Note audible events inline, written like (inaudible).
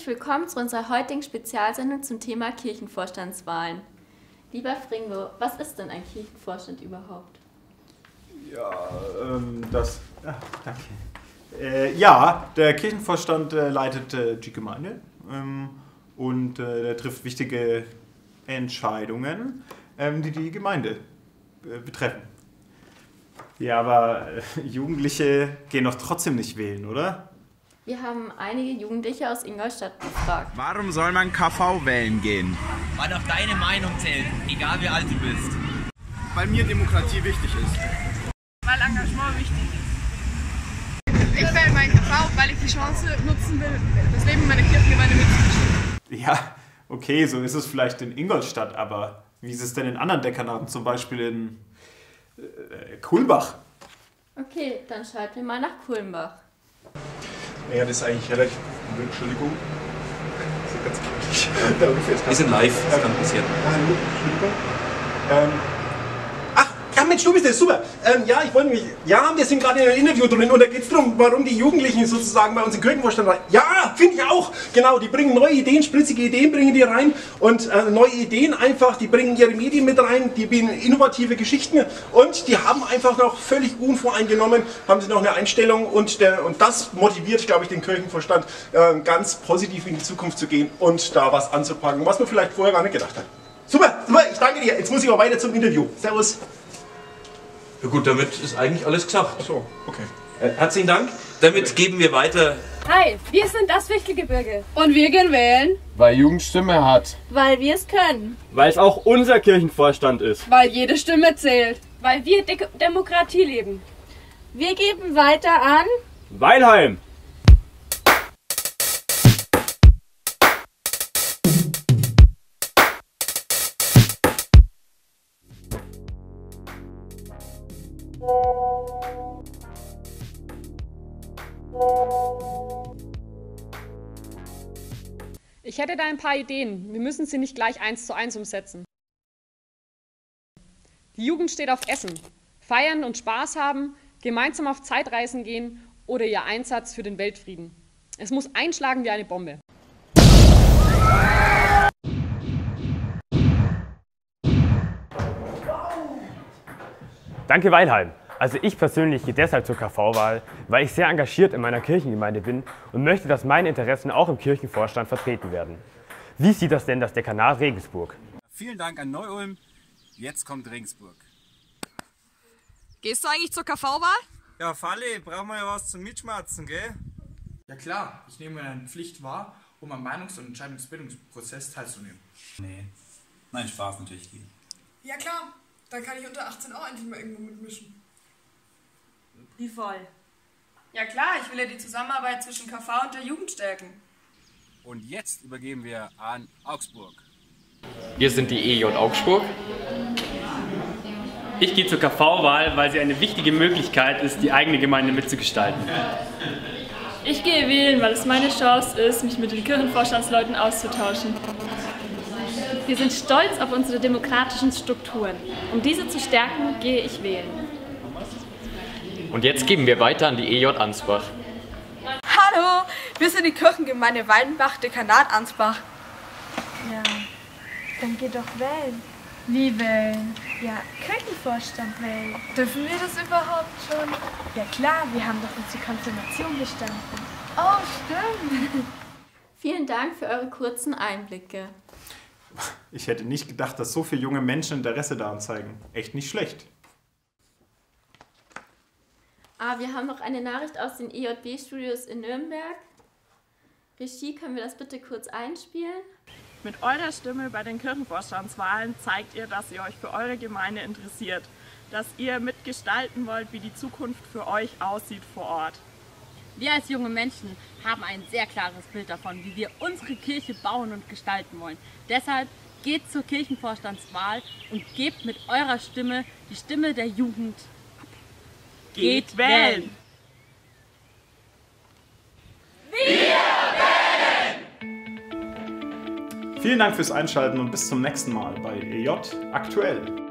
Herzlich willkommen zu unserer heutigen Spezialsendung zum Thema Kirchenvorstandswahlen. Lieber Fringo, was ist denn ein Kirchenvorstand überhaupt? Ja, ähm, das. Ach, danke. Äh, ja, der Kirchenvorstand äh, leitet äh, die Gemeinde ähm, und äh, der trifft wichtige Entscheidungen, ähm, die die Gemeinde äh, betreffen. Ja, aber äh, Jugendliche gehen doch trotzdem nicht wählen, oder? Wir haben einige Jugendliche aus Ingolstadt befragt. Warum soll man KV wählen gehen? Weil auch deine Meinung zählt, egal wie alt du bist. Weil mir Demokratie wichtig ist. Weil Engagement wichtig ist. Ich wähle meinen KV, weil ich die Chance nutzen will, das Leben meiner Kirchengemeinde mitzubestimmen. Ja, okay, so ist es vielleicht in Ingolstadt, aber wie ist es denn in anderen Dekanaten, zum Beispiel in äh, Kulmbach? Okay, dann schalten wir mal nach Kulmbach. Ja, das ist eigentlich relativ. Entschuldigung. Das ist ganz kritisch. Da ungefähr ist Wir sind live, das kann passieren. Hallo, Entschuldigung. Ähm, ja, Mensch, du bist das, super. Ähm, ja, ich wollte mich. Ja, wir sind gerade in einem Interview drin und da geht es darum, warum die Jugendlichen sozusagen bei uns im Kirchenvorstand rein. Ja, finde ich auch. Genau, die bringen neue Ideen, spritzige Ideen bringen die rein und äh, neue Ideen einfach, die bringen ihre Medien mit rein, die bieten innovative Geschichten und die haben einfach noch völlig unvoreingenommen, haben sie noch eine Einstellung und, der, und das motiviert, glaube ich, den Kirchenvorstand, äh, ganz positiv in die Zukunft zu gehen und da was anzupacken, was man vielleicht vorher gar nicht gedacht hat. Super, super, ich danke dir. Jetzt muss ich aber weiter zum Interview. Servus. Ja gut, damit ist eigentlich alles gesagt. So, okay. Äh, herzlichen Dank. Damit geben wir weiter. Hi, wir sind das Wichtelgebirge. Und wir gehen wählen, Weil Jugendstimme hat. Weil wir es können. Weil es auch unser Kirchenvorstand ist. weil jede Stimme zählt. Weil wir De Demokratie leben. Wir geben weiter an. Weilheim. Ich hätte da ein paar Ideen. Wir müssen sie nicht gleich eins zu eins umsetzen. Die Jugend steht auf Essen, feiern und Spaß haben, gemeinsam auf Zeitreisen gehen oder ihr Einsatz für den Weltfrieden. Es muss einschlagen wie eine Bombe. Danke Weilheim. Also ich persönlich gehe deshalb zur KV-Wahl, weil ich sehr engagiert in meiner Kirchengemeinde bin und möchte, dass meine Interessen auch im Kirchenvorstand vertreten werden. Wie sieht das denn das Dekanat Regensburg? Vielen Dank an Neu-Ulm. Jetzt kommt Regensburg. Gehst du eigentlich zur KV-Wahl? Ja, Falle, brauchen wir ja was zum Mitschmatzen, gell? Ja klar, ich nehme meine Pflicht wahr, um am Meinungs- und Entscheidungsbildungsprozess teilzunehmen. Nee. Nein, Spaß natürlich geht. Ja klar, dann kann ich unter 18 auch endlich mal irgendwo mitmischen. Wie voll? Ja klar, ich will ja die Zusammenarbeit zwischen KV und der Jugend stärken. Und jetzt übergeben wir an Augsburg. Wir sind die EJ Augsburg. Ich gehe zur KV-Wahl, weil sie eine wichtige Möglichkeit ist, die eigene Gemeinde mitzugestalten. Ich gehe wählen, weil es meine Chance ist, mich mit den Kirchenvorstandsleuten auszutauschen. Wir sind stolz auf unsere demokratischen Strukturen. Um diese zu stärken, gehe ich wählen. Und jetzt geben wir weiter an die EJ Ansbach. Hallo, wir sind die Kirchengemeinde Waldenbach, Dekanat Ansbach. Ja, dann geh doch wählen. Wie wählen? Ja, Kirchenvorstand wählen. Dürfen wir das überhaupt schon? Ja klar, wir haben doch unsere Konfirmation bestanden. Oh, stimmt. (laughs) Vielen Dank für eure kurzen Einblicke. Ich hätte nicht gedacht, dass so viele junge Menschen Interesse daran zeigen. Echt nicht schlecht. Ah, wir haben noch eine Nachricht aus den EJB-Studios in Nürnberg. Regie, können wir das bitte kurz einspielen? Mit eurer Stimme bei den Kirchenvorstandswahlen zeigt ihr, dass ihr euch für eure Gemeinde interessiert, dass ihr mitgestalten wollt, wie die Zukunft für euch aussieht vor Ort. Wir als junge Menschen haben ein sehr klares Bild davon, wie wir unsere Kirche bauen und gestalten wollen. Deshalb geht zur Kirchenvorstandswahl und gebt mit eurer Stimme die Stimme der Jugend Geht wählen! Vielen Dank fürs Einschalten und bis zum nächsten Mal bei EJ Aktuell.